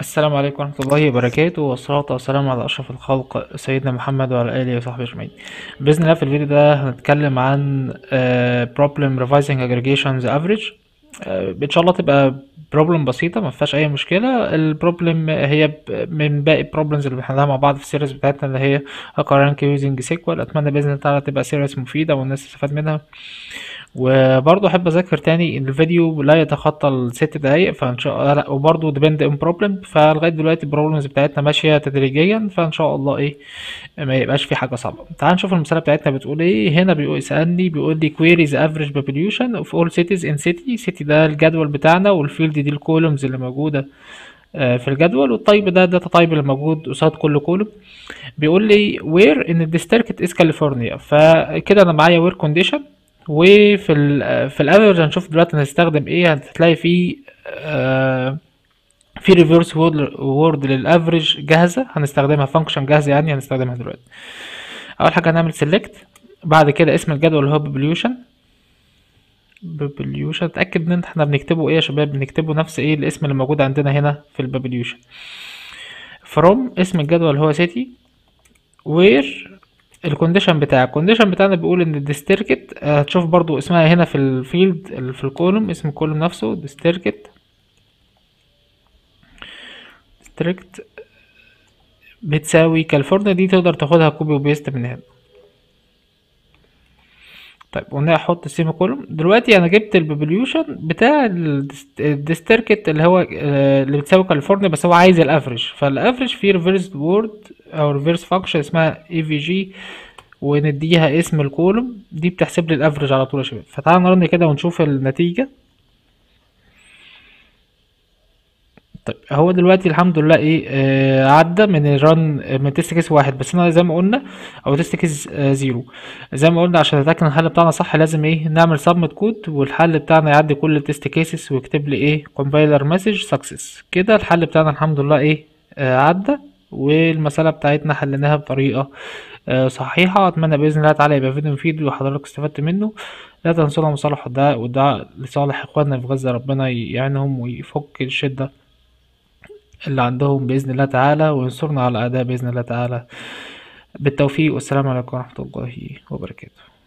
السلام عليكم ورحمة الله وبركاته والصلاة والسلام على أشرف الخلق سيدنا محمد وعلى آله وصحبه أجمعين. بإذن الله في الفيديو ده هنتكلم عن آه، problem revising aggregations average. آه، إن شاء الله تبقى problem بسيطة ما فيهاش أي مشكلة. ال problem هي من باقي ال problems اللي بنحلها مع بعض في ال series بتاعتنا اللي هي HackerRank using SQL أتمنى بإذن الله تعالى تبقى series مفيدة والناس تستفاد منها. وبرضه أحب أذكر تاني إن الفيديو لا يتخطى الست دقايق فإن شاء الله وبرضه depend on problem فلغاية دلوقتي ال problems بتاعتنا ماشية تدريجيا فإن شاء الله إيه ما يبقاش في حاجة صعبة. تعال نشوف المسألة بتاعتنا بتقول إيه. هنا بيقول يسالني بيقول لي the average population of all cities in city. city ده الجدول بتاعنا وال field دي ال columns اللي موجودة آه، في الجدول والطيب ده ال data type اللي موجود قصاد كل column بيقول لي where ان ال district is كاليفورنيا فكده أنا معايا where condition وفي ال في ال average هنشوف دلوقتي هنستخدم إيه هتلاقي في آه في reserved word لل average جاهزة هنستخدمها function جاهزة يعني هنستخدمها دلوقتي. أول حاجة هنعمل select بعد كده اسم الجدول اللي هو population population اتاكد إن إحنا بنكتبه إيه يا شباب؟ بنكتبه نفس إيه الاسم اللي موجود عندنا هنا في ال population from اسم الجدول هو city where ال condition بتاع ال condition بتاعنا بيقول إن ال district هتشوف برضو اسمها هنا في ال field ال- في ال column اسم ال column نفسه district district بتساوي كاليفورنيا دي تقدر تاخدها copy و paste من هنا طيب قلنا أحط semicolon. دلوقتي أنا جبت ال population بتاع ال district اللي هو آه، اللي بتساوي كاليفورنيا بس هو عايز ال average. فال average فيه reserved word أو reserved function اسمها AVG ونديها اسم ال column. دي بتحسب لي ال average على طول يا شباب. فتعالى ن run كده ونشوف النتيجة. طيب هو دلوقتي الحمد لله إيه آه عدى من ال run من test case واحد. بس أنا زي ما قلنا أو test case آه zero زي ما قلنا عشان نتأكد إن الحل بتاعنا صح لازم إيه نعمل submit code والحل بتاعنا يعدي كل ال test cases ويكتب لي إيه compiler message success كده الحل بتاعنا الحمد لله إيه آه عدى والمسألة بتاعتنا حليناها بطريقة آه صحيحة. أتمنى بإذن الله تعالى يبقى فيديو مفيد وحضرتك استفدت منه. لا تنسونا من صالح الدعاء والدعاء لصالح إخواننا في غزة ربنا يعينهم ويفك الشدة. اللي عندهم بإذن الله تعالى وينصرنا على الأعداء بإذن الله تعالى. بالتوفيق والسلام عليكم ورحمة الله وبركاته.